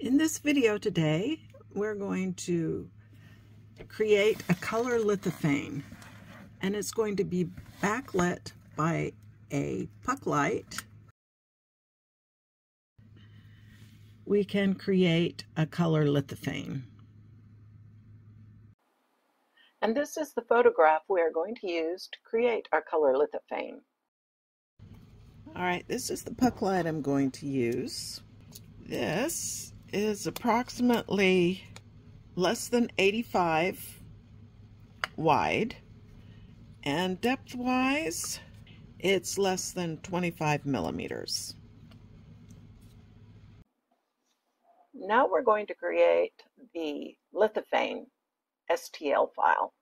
In this video today, we're going to create a color lithophane and it's going to be backlit by a puck light. We can create a color lithophane. And this is the photograph we are going to use to create our color lithophane. All right, this is the puck light I'm going to use. This is approximately less than 85 wide and depth wise it's less than 25 millimeters. Now we're going to create the lithophane STL file.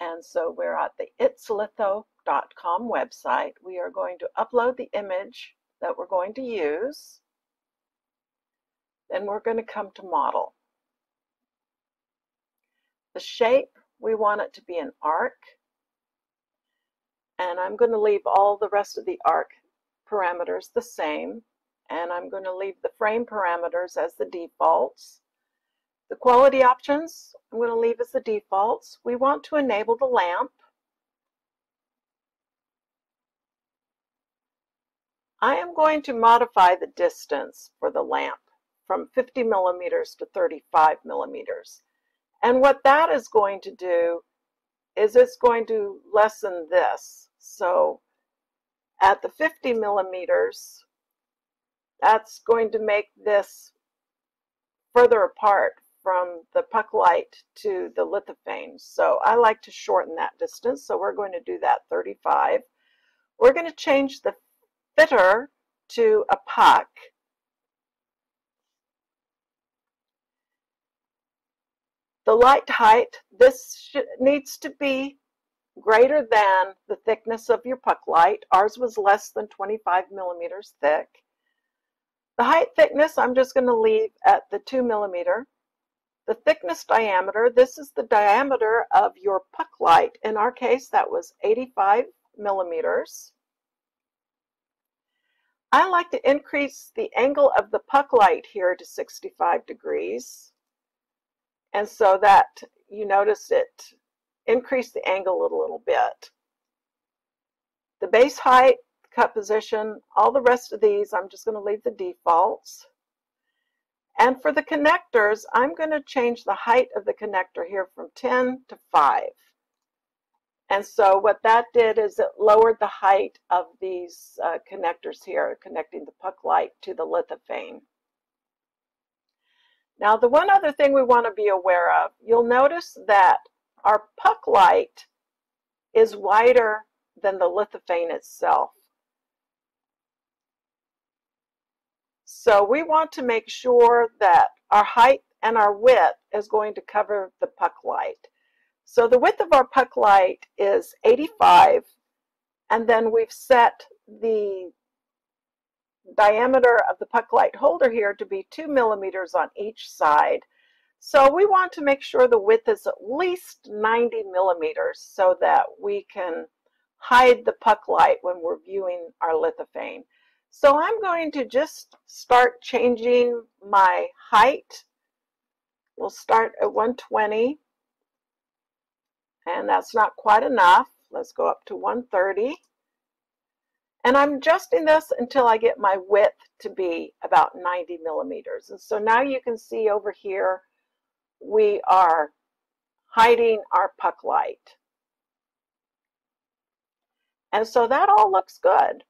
And so we're at the itslitho.com website. We are going to upload the image that we're going to use. Then we're going to come to model. The shape, we want it to be an arc. And I'm going to leave all the rest of the arc parameters the same. And I'm going to leave the frame parameters as the defaults. The quality options, I'm going to leave as the defaults. We want to enable the lamp. I am going to modify the distance for the lamp from 50 millimeters to 35 millimeters. And what that is going to do is it's going to lessen this. So at the 50 millimeters, that's going to make this further apart from the puck light to the lithophane. So I like to shorten that distance. So we're going to do that 35. We're going to change the fitter to a puck The light height, this needs to be greater than the thickness of your puck light. Ours was less than 25 millimeters thick. The height thickness, I'm just going to leave at the 2 millimeter. The thickness diameter, this is the diameter of your puck light. In our case, that was 85 millimeters. I like to increase the angle of the puck light here to 65 degrees. And so that you notice it increased the angle a little bit. The base height, cut position, all the rest of these, I'm just going to leave the defaults. And for the connectors, I'm going to change the height of the connector here from 10 to 5. And so what that did is it lowered the height of these uh, connectors here, connecting the puck light to the lithophane. Now, the one other thing we want to be aware of, you'll notice that our puck light is wider than the lithophane itself. So we want to make sure that our height and our width is going to cover the puck light. So the width of our puck light is 85, and then we've set the diameter of the puck light holder here to be two millimeters on each side. So we want to make sure the width is at least 90 millimeters so that we can hide the puck light when we're viewing our lithophane. So I'm going to just start changing my height. We'll start at 120 and that's not quite enough. Let's go up to 130. And I'm adjusting this until I get my width to be about 90 millimeters. And so now you can see over here, we are hiding our puck light. And so that all looks good.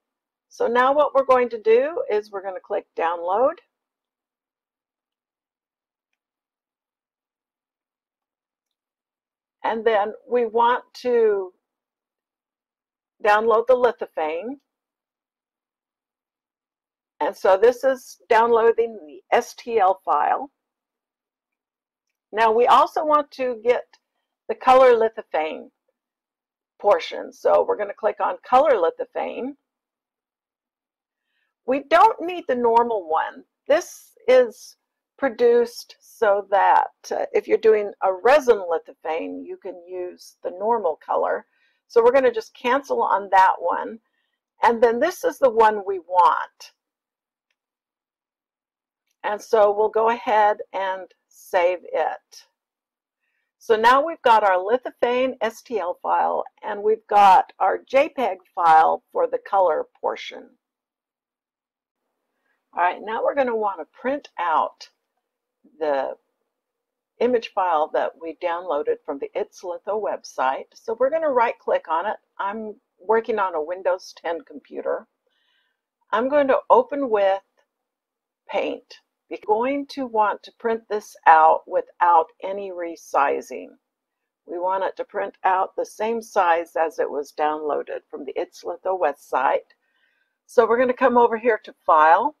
So now what we're going to do is we're going to click download. And then we want to download the lithophane. And so this is downloading the STL file. Now we also want to get the color lithophane portion. So we're going to click on color lithophane. We don't need the normal one. This is produced so that uh, if you're doing a resin lithophane, you can use the normal color. So we're going to just cancel on that one. And then this is the one we want. And so we'll go ahead and save it. So now we've got our lithophane STL file and we've got our JPEG file for the color portion. All right, now we're going to want to print out the image file that we downloaded from the It's Litho website. So we're going to right click on it. I'm working on a Windows 10 computer. I'm going to open with Paint. You're going to want to print this out without any resizing. We want it to print out the same size as it was downloaded from the It's Litho website. So we're going to come over here to File.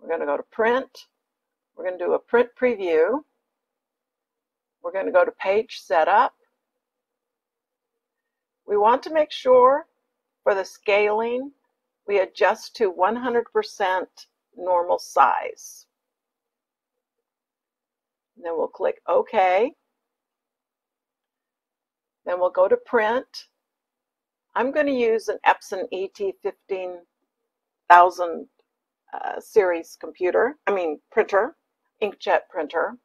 We're going to go to Print. We're going to do a print preview. We're going to go to Page Setup. We want to make sure for the scaling we adjust to 100% normal size. And then we'll click OK. Then we'll go to print. I'm going to use an Epson ET15000 uh, series computer, I mean printer, inkjet printer.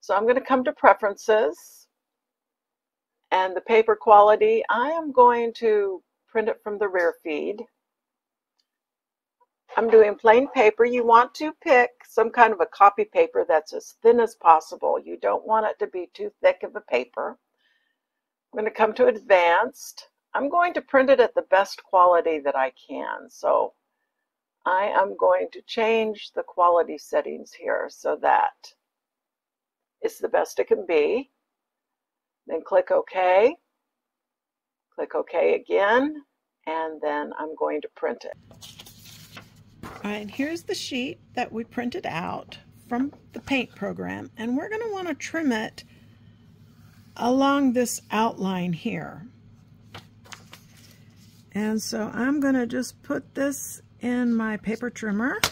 So I'm going to come to preferences and the paper quality. I am going to print it from the rear feed. I'm doing plain paper. You want to pick some kind of a copy paper that's as thin as possible. You don't want it to be too thick of a paper. I'm going to come to advanced. I'm going to print it at the best quality that I can. So I am going to change the quality settings here so that it's the best it can be. Then click OK. Click OK again, and then I'm going to print it. All right, here's the sheet that we printed out from the paint program, and we're going to want to trim it along this outline here. And so I'm going to just put this in my paper trimmer.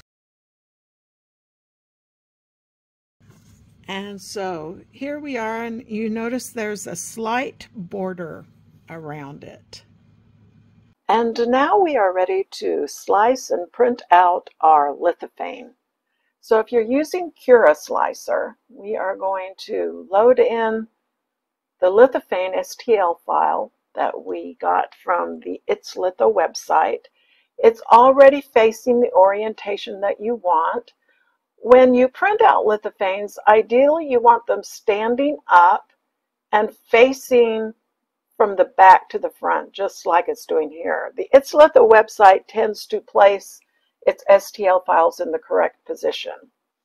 And so here we are, and you notice there's a slight border around it. And now we are ready to slice and print out our lithophane. So if you're using Cura Slicer, we are going to load in the lithophane STL file that we got from the It's Litho website. It's already facing the orientation that you want. When you print out lithophanes, ideally you want them standing up and facing from the back to the front, just like it's doing here. The It's Litho website tends to place its STL files in the correct position.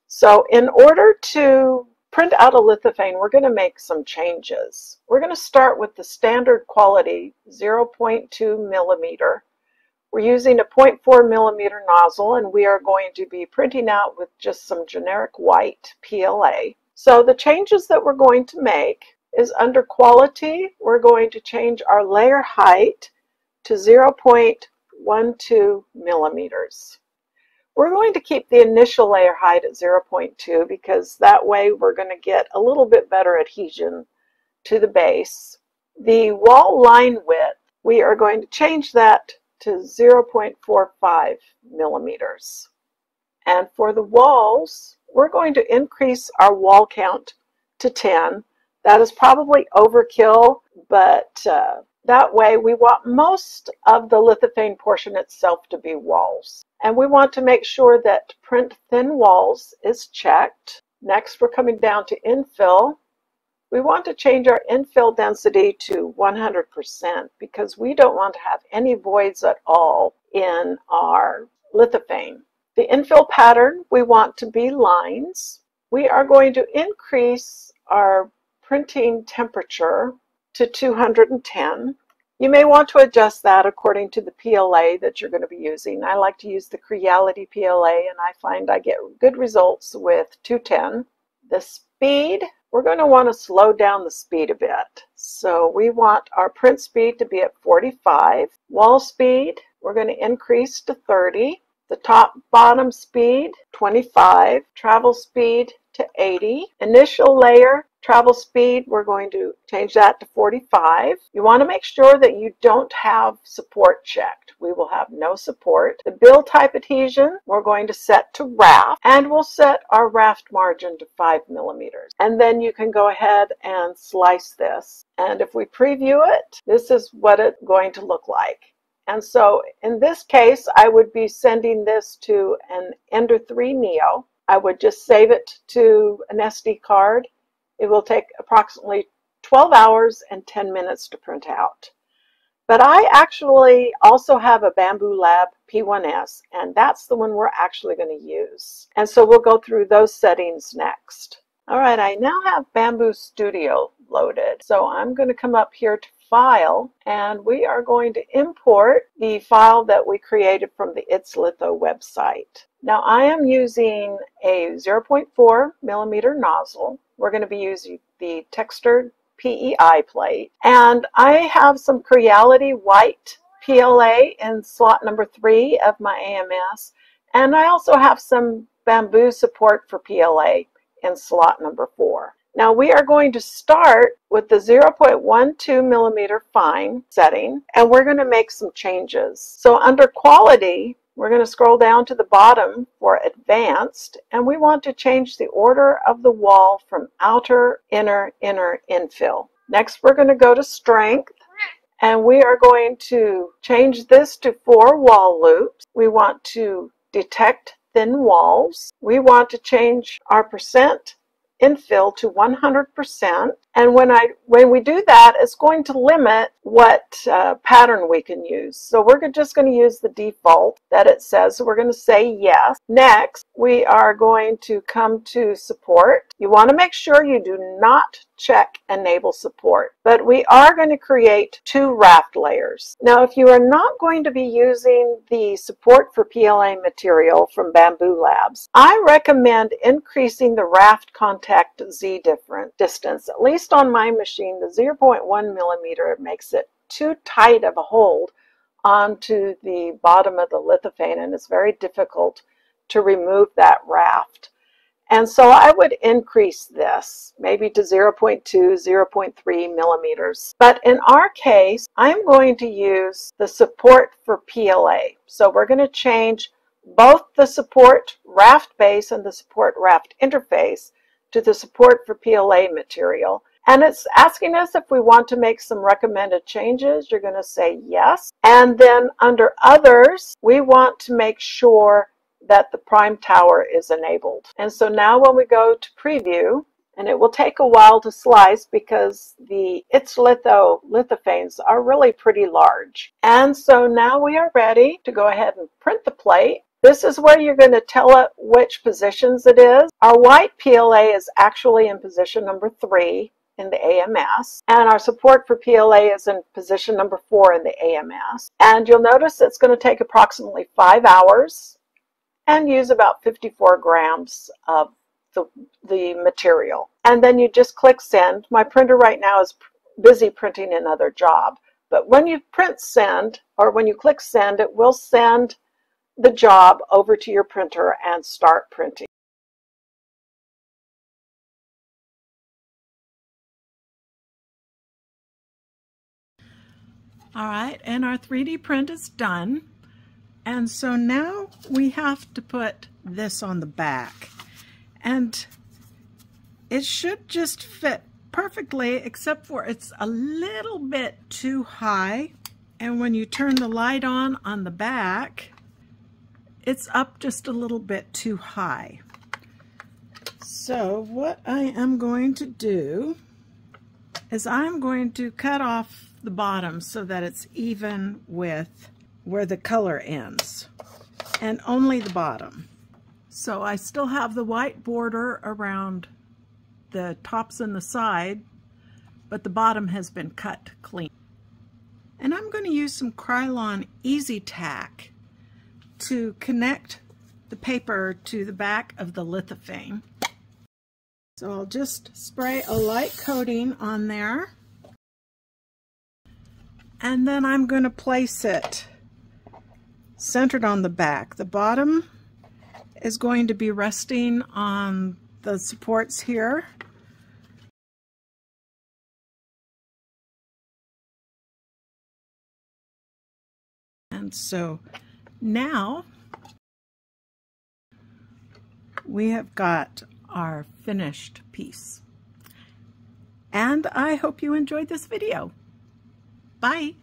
So in order to print out a lithophane, we're going to make some changes. We're going to start with the standard quality 0.2 millimeter. We're using a 0.4 millimeter nozzle and we are going to be printing out with just some generic white PLA. So the changes that we're going to make is under quality, we're going to change our layer height to 0.12 millimeters. We're going to keep the initial layer height at 0.2 because that way we're going to get a little bit better adhesion to the base. The wall line width, we are going to change that to 0.45 millimeters. And for the walls, we're going to increase our wall count to 10 that is probably overkill, but uh, that way we want most of the lithophane portion itself to be walls. And we want to make sure that print thin walls is checked. Next, we're coming down to infill. We want to change our infill density to 100% because we don't want to have any voids at all in our lithophane. The infill pattern, we want to be lines. We are going to increase our printing temperature to 210. You may want to adjust that according to the PLA that you're going to be using. I like to use the Creality PLA and I find I get good results with 210. The speed, we're going to want to slow down the speed a bit. So we want our print speed to be at 45. Wall speed, we're going to increase to 30. The top bottom speed, 25. Travel speed to 80. Initial layer, Travel speed, we're going to change that to 45. You want to make sure that you don't have support checked. We will have no support. The bill type adhesion, we're going to set to raft, and we'll set our raft margin to 5 millimeters. And then you can go ahead and slice this. And if we preview it, this is what it's going to look like. And so in this case, I would be sending this to an Ender 3 Neo. I would just save it to an SD card it will take approximately 12 hours and 10 minutes to print out. But I actually also have a Bambu Lab P1S, and that's the one we're actually going to use. And so we'll go through those settings next. All right, I now have Bambu Studio loaded. So I'm going to come up here to File, and we are going to import the file that we created from the It's Litho website. Now I am using a 0.4 millimeter nozzle we're going to be using the textured PEI plate. And I have some Creality white PLA in slot number three of my AMS. And I also have some Bambu support for PLA in slot number four. Now we are going to start with the 0.12 millimeter fine setting and we're going to make some changes. So under quality, we're going to scroll down to the bottom for advanced and we want to change the order of the wall from outer, inner, inner, infill. Next we're going to go to strength and we are going to change this to four wall loops. We want to detect thin walls. We want to change our percent infill to 100%. And when I when we do that, it's going to limit what uh, pattern we can use. So we're just going to use the default that it says. So we're going to say yes. Next, we are going to come to support. You want to make sure you do not check enable support, but we are going to create two raft layers. Now, if you are not going to be using the support for PLA material from Bambu Labs, I recommend increasing the raft contact Z different distance, at least on my machine, the 0.1 millimeter makes it too tight of a hold onto the bottom of the lithophane and it's very difficult to remove that raft. And so I would increase this maybe to 0.2, 0.3 millimeters. But in our case, I'm going to use the support for PLA. So we're going to change both the support raft base and the support raft interface to the support for PLA material. And it's asking us if we want to make some recommended changes. You're going to say yes. And then under others, we want to make sure that the prime tower is enabled. And so now when we go to preview, and it will take a while to slice because the It's Litho lithophanes are really pretty large. And so now we are ready to go ahead and print the plate. This is where you're going to tell it which positions it is. Our white PLA is actually in position number three in the AMS, and our support for PLA is in position number four in the AMS. And you'll notice it's going to take approximately five hours and use about 54 grams of the, the material. And then you just click send. My printer right now is busy printing another job. But when you print send, or when you click send, it will send the job over to your printer and start printing. All right, and our 3D print is done. And so now we have to put this on the back. And it should just fit perfectly, except for it's a little bit too high. And when you turn the light on on the back, it's up just a little bit too high. So what I am going to do is I'm going to cut off the bottom so that it's even with where the color ends and only the bottom. So I still have the white border around the tops and the side, but the bottom has been cut clean. And I'm going to use some Krylon Easy Tack to connect the paper to the back of the lithophane. So I'll just spray a light coating on there. And then I'm going to place it centered on the back. The bottom is going to be resting on the supports here. And so now we have got our finished piece. And I hope you enjoyed this video. Bye.